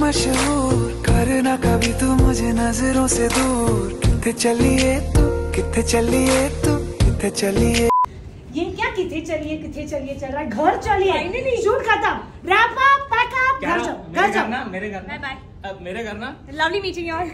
मशहूर करना कभी तू मुझे नज़रों से दूर। कितने चलिए तू कितने चलिए तू कितने चलिए। ये क्या किथे चलिए किथे चलिए चल रहा है? घर चलिए। नहीं। शूट खत्म। रैप अप पैक अप घर जाओ घर जाओ मेरे घर बाय ना बाय अब मेरे घर ना। लवली मीटिंग यार